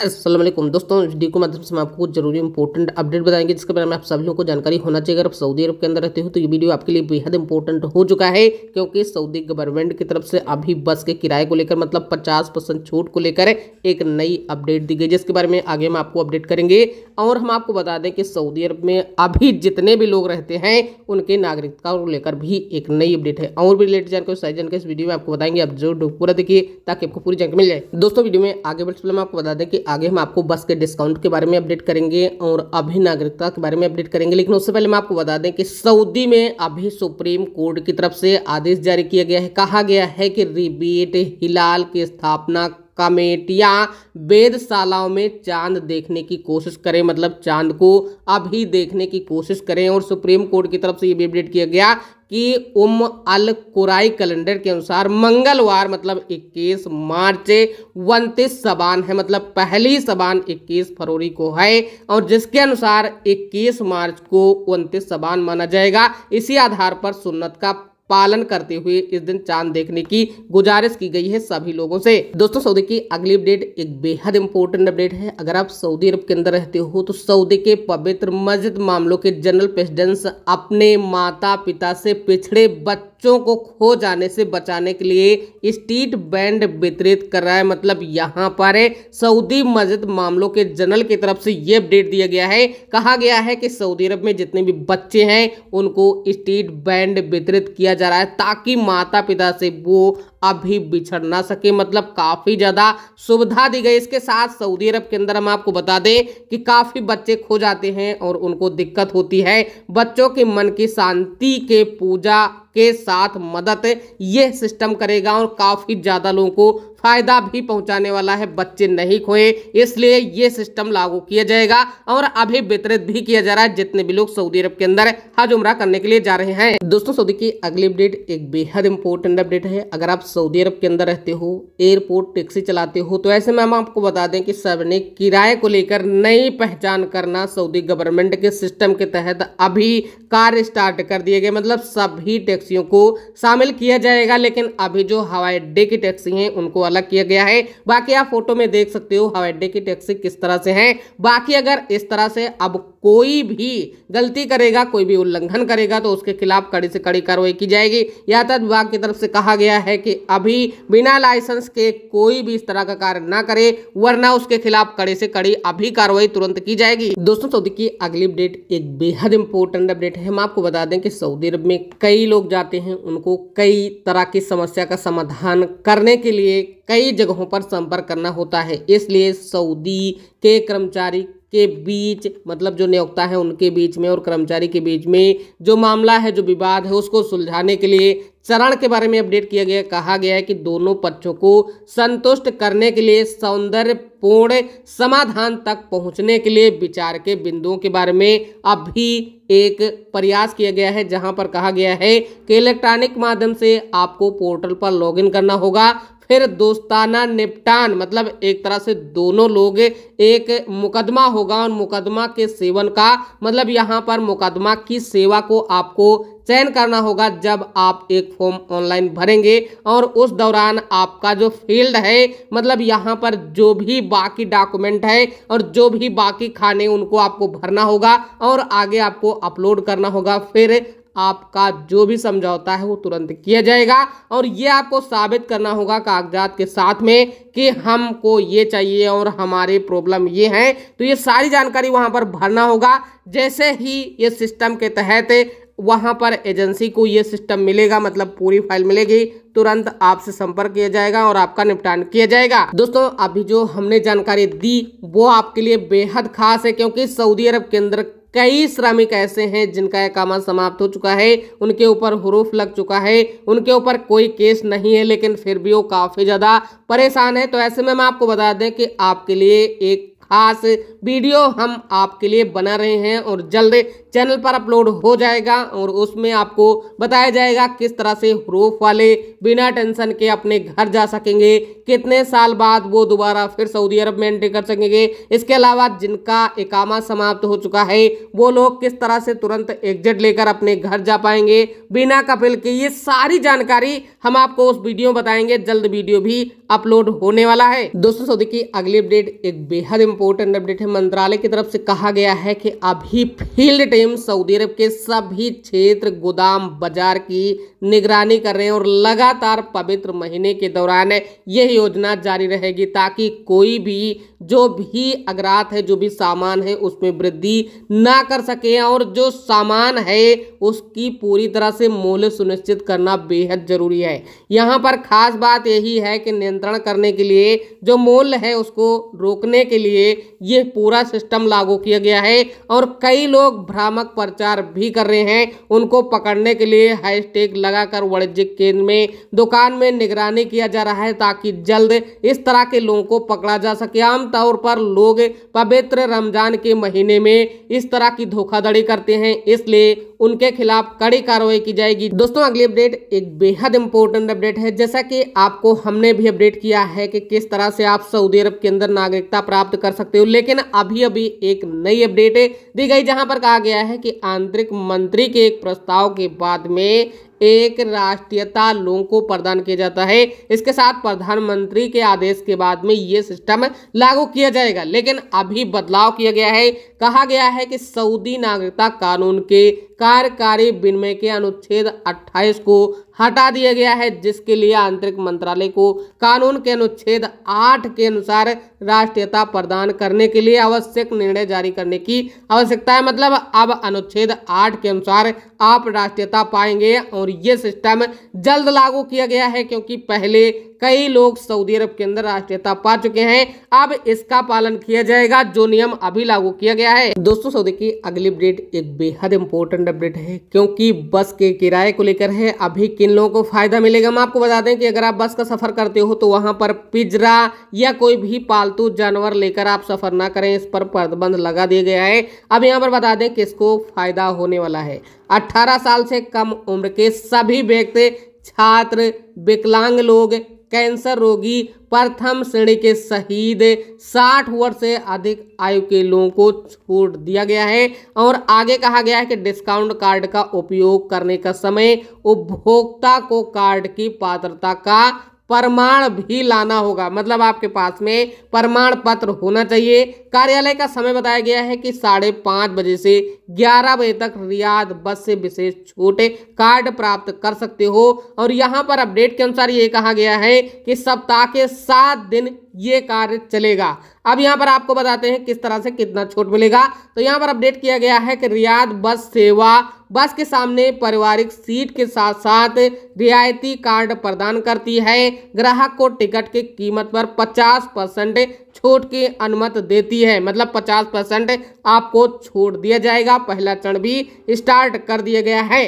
असलम दोस्तों वीडियो के माध्यम से मैं आपको कुछ ज़रूरी इंपॉर्टेंट अपडेट बताएँगे, जिसके बारे में आप सभी लोगों को जानकारी होना चाहिए। अगर आप सऊदी अरब के अंदर रहते हो तो ये वीडियो आपके लिए बेहद इंपॉर्टेंट हो चुका है, क्योंकि सऊदी गवर्नमेंट की तरफ़ से अभी बस के किराए को लेकर मतलब पचास परसेंट छूट को लेकर एक नई अपडेट दी गई, जिसके बारे में आगे हम आपको अपडेट करेंगे। और हम आपको बता दें कि सऊदी अरब में अभी जितने भी लोग रहते हैं, उनके नागरिकता को लेकर भी एक नई अपडेट है। और भी रिलेटेड जानकारी, सारी जानकारी इस वीडियो में आपको बताएँगे। आप जो पूरा देखिए, ताकि आपको पूरी जानकारी मिल जाए। दोस्तों, वीडियो में आगे बढ़ते पहले मैं आपको बता दें कि आगे हम आपको बस के डिस्काउंट के बारे में अपडेट करेंगे और अभी नागरिकता के बारे में अपडेट करेंगे। लेकिन उससे पहले मैं आपको बता दें कि सऊदी में अभी सुप्रीम कोर्ट की तरफ़ से आदेश जारी किया गया है। कहा गया है कि रिबेट हिलाल की स्थापना कमेटियाँ वेदशालाओं में चाँद देखने की कोशिश करें। मतलब चाँद को अभी देखने की कोशिश करें और सुप्रीम कोर्ट की तरफ़ से ये भी अपडेट किया गया कि उम अल कुराई कैलेंडर के अनुसार मंगलवार मतलब 21 मार्च, उनतीस सबान है। मतलब पहली सबान 21 फरवरी को है और जिसके अनुसार 21 मार्च को उनतीस सबान माना जाएगा। इसी आधार पर सुन्नत का पालन करते हुए इस दिन चाँद देखने की गुजारिश की गई है सभी लोगों से। दोस्तों, सऊदी की अगली अपडेट एक बेहद इंपोर्टेंट अपडेट है। अगर आप सऊदी अरब के अंदर रहते हो तो सऊदी के पवित्र मस्जिद मामलों के जनरल प्रेसिडेंट अपने माता पिता से पिछड़े बच्चे बच्चों को खो जाने से बचाने के लिए स्ट्रीट बैंड वितरित कर रहा है। मतलब यहाँ पर सऊदी मस्जिद मामलों के जनरल की तरफ़ से ये अपडेट दिया गया है। कहा गया है कि सऊदी अरब में जितने भी बच्चे हैं, उनको स्ट्रीट बैंड वितरित किया जा रहा है ताकि माता पिता से वो अभी बिछड़ ना सके। मतलब काफ़ी ज़्यादा सुविधा दी गई इसके साथ। सऊदी अरब के अंदर हम आपको बता दें कि काफ़ी बच्चे खो जाते हैं और उनको दिक्कत होती है। बच्चों के मन की शांति के पूजा के साथ मदद यह सिस्टम करेगा और काफ़ी ज़्यादा लोगों को फ़ायदा भी पहुँचाने वाला है, बच्चे नहीं खोए, इसलिए ये सिस्टम लागू किया जाएगा और अभी वितरित भी किया जा रहा है, जितने भी लोग सऊदी अरब के अंदर हज उमरा करने के लिए जा रहे हैं। दोस्तों, सऊदी की अगली अपडेट एक बेहद इंपॉर्टेंट अपडेट है। अगर आप सऊदी अरब के अंदर रहते हो एयरपोर्ट टैक्सी चलाते हो तो ऐसे में हम आपको बता दें कि सबने किराए को लेकर नई पहचान करना सऊदी गवर्नमेंट के सिस्टम के तहत अभी कार्य स्टार्ट कर दिए गए। मतलब सभी टैक्सियों को शामिल किया जाएगा, लेकिन अभी जो हवाई अड्डे की टैक्सी हैं, उनको अलग किया गया है। बाकी आप फ़ोटो में देख सकते हो, हवाई अड्डे की टैक्सी किस तरह से है। बाकी अगर इस तरह से अब कोई भी गलती करेगा, कोई भी उल्लंघन करेगा तो उसके खिलाफ कड़ी से कड़ी कार्रवाई की जाएगी। यातायात विभाग की तरफ़ से कहा गया है कि अभी बिना लाइसेंस के कोई भी इस तरह का कार्य ना करे, वरना उसके खिलाफ कड़ी से कड़ी अभी कार्रवाई तुरंत की जाएगी। दोस्तों, सऊदी की अगली अपडेट एक बेहद इंपॉर्टेंट अपडेट है। हम आपको बता दें कि सऊदी अरब में कई लोग जाते हैं, उनको कई तरह की समस्या का समाधान करने के लिए कई जगहों पर संपर्क करना होता है। इसलिए सऊदी के कर्मचारी के बीच मतलब जो नियोक्ता है उनके बीच में और कर्मचारी के बीच में जो मामला है, जो विवाद है, उसको सुलझाने के लिए चरण के बारे में अपडेट किया गया, कहा गया है कि दोनों पक्षों को संतुष्ट करने के लिए, सौंदर्यपूर्ण समाधान तक पहुँचने के लिए विचार के बिंदुओं के बारे में अभी एक प्रयास किया गया है, जहाँ पर कहा गया है कि इलेक्ट्रॉनिक माध्यम से आपको पोर्टल पर लॉगिन करना होगा। फिर दोस्ताना निपटान मतलब एक तरह से दोनों लोग एक मुकदमा होगा और मुकदमा के सेवन का मतलब यहाँ पर मुकदमा की सेवा को आपको चयन करना होगा जब आप एक फॉर्म ऑनलाइन भरेंगे। और उस दौरान आपका जो फ़ील्ड है मतलब यहाँ पर जो भी बाकी डॉक्यूमेंट है और जो भी बाकी खाने उनको आपको भरना होगा और आगे आपको अपलोड करना होगा। फिर आपका जो भी समझौता है वो तुरंत किया जाएगा और ये आपको साबित करना होगा कागजात के साथ में कि हमको ये चाहिए और हमारे प्रॉब्लम ये हैं। तो ये सारी जानकारी वहाँ पर भरना होगा। जैसे ही ये सिस्टम के तहत वहाँ पर एजेंसी को ये सिस्टम मिलेगा मतलब पूरी फ़ाइल मिलेगी, तुरंत आपसे संपर्क किया जाएगा और आपका निपटान किया जाएगा। दोस्तों, अभी जो हमने जानकारी दी, वो आपके लिए बेहद खास है, क्योंकि सऊदी अरब के अंदर कई श्रमिक ऐसे हैं जिनका एकामा समाप्त हो चुका है। उनके ऊपर हरूफ लग चुका है। उनके ऊपर कोई केस नहीं है, लेकिन फिर भी वो काफ़ी ज़्यादा परेशान है। तो ऐसे में हम आपको बता दें कि आपके लिए एक खास वीडियो हम आपके लिए बना रहे हैं और जल्द चैनल पर अपलोड हो जाएगा और उसमें आपको बताया जाएगा किस तरह से ह्रूफ वाले बिना टेंशन के अपने घर जा सकेंगे, कितने साल बाद वो दोबारा फिर सऊदी अरब में एंट्री कर सकेंगे, इसके अलावा जिनका इकामा समाप्त हो चुका है, वो लोग किस तरह से तुरंत एग्जिट लेकर अपने घर जा पाएँगे, बिना कपिल के ये सारी जानकारी हम आपको उस वीडियो बताएँगे, जल्द वीडियो भी अपलोड होने वाला है। दोस्तों, सऊदी की अगली अपडेट एक बेहद इंपॉर्टेंट अपडेट है। मंत्रालय की तरफ़ से कहा गया है कि अभी फ़ील्ड टीम सऊदी अरब के सभी क्षेत्र गोदाम बाज़ार की निगरानी कर रहे हैं और लगातार पवित्र महीने के दौरान यह योजना जारी रहेगी ताकि कोई भी, जो भी अगरात है, जो भी सामान है, उसमें वृद्धि ना कर सके और जो सामान है, उसकी पूरी तरह से मूल्य सुनिश्चित करना बेहद ज़रूरी है। यहाँ पर खास बात यही है कि नियंत्रण करने के लिए जो मूल्य है, उसको रोकने के लिए ये पूरा सिस्टम लागू किया गया है और कई लोग भ्रामक प्रचार भी कर रहे हैं। उनको पकड़ने के लिए हैशटैग लगाकर वाणिज्यिक केंद्र में, दुकान में निगरानी किया जा रहा है ताकि जल्द इस तरह के लोगों को पकड़ा जा सके। आमतौर पर लोग पवित्र रमज़ान के महीने में इस तरह की धोखाधड़ी करते हैं, इसलिए उनके खिलाफ कड़ी कार्रवाई की जाएगी। दोस्तों, अगली अपडेट एक बेहद इंपॉर्टेंट अपडेट है। जैसा कि आपको हमने भी अपडेट किया है कि किस तरह से आप सऊदी अरब के अंदर नागरिकता प्राप्त कर सकते हो। लेकिन अभी अभी एक नई अपडेट दी गई, जहाँ पर कहा गया है कि आंतरिक मंत्री के एक प्रस्ताव के बाद में एक राष्ट्रीयता लोगों को प्रदान किया जाता है। इसके साथ प्रधानमंत्री के आदेश के बाद में ये सिस्टम लागू किया जाएगा, लेकिन अभी बदलाव किया गया है। कहा गया है कि सऊदी नागरिकता कानून के कार्यकारी विनिमय के अनुच्छेद 28 को हटा दिया गया है, जिसके लिए आंतरिक मंत्रालय को कानून के अनुच्छेद 8 के अनुसार राष्ट्रीयता प्रदान करने के लिए आवश्यक निर्णय जारी करने की आवश्यकता है। मतलब अब अनुच्छेद 8 के अनुसार आप राष्ट्रीयता पाएँगे और ये सिस्टम जल्द लागू किया गया है क्योंकि पहले कई लोग सऊदी अरब के अंदर राष्ट्रीयता पा चुके हैं। अब इसका पालन किया जाएगा, जो नियम अभी लागू किया गया है। दोस्तों, सऊदी की अगली अपडेट एक बेहद इंपॉर्टेंट अपडेट है, क्योंकि बस के किराए को लेकर है। अभी किन लोगों को फ़ायदा मिलेगा, हम आपको बता दें कि अगर आप बस का सफ़र करते हो तो वहाँ पर पिजरा या कोई भी पालतू जानवर लेकर आप सफ़र ना करें, इस पर प्रतिबंध लगा दिया गया है। अब यहाँ पर बता दें किसको फ़ायदा होने वाला है। अट्ठारह साल से कम उम्र के सभी व्यक्ति, छात्र, विकलांग लोग कैंसर रोगी प्रथम श्रेणी के शहीद 60 वर्ष से अधिक आयु के लोगों को छूट दिया गया है और आगे कहा गया है कि डिस्काउंट कार्ड का उपयोग करने का समय उपभोक्ता को कार्ड की पात्रता का प्रमाण भी लाना होगा। मतलब आपके पास में प्रमाण पत्र होना चाहिए। कार्यालय का समय बताया गया है कि साढ़े पाँच बजे से ग्यारह बजे तक रियाद बस से विशेष छोटे कार्ड प्राप्त कर सकते हो। और यहाँ पर अपडेट के अनुसार ये कहा गया है कि सप्ताह के सात दिन ये कार्य चलेगा। अब यहाँ पर आपको बताते हैं किस तरह से कितना छूट मिलेगा। तो यहाँ पर अपडेट किया गया है कि रियाद बस सेवा, बस के सामने पारिवारिक सीट के साथ साथ रियायती कार्ड प्रदान करती है। ग्राहक को टिकट की कीमत पर 50 परसेंट छूट की अनुमति देती है। मतलब 50 परसेंट आपको छूट दिया जाएगा। पहला चरण भी स्टार्ट कर दिया गया है।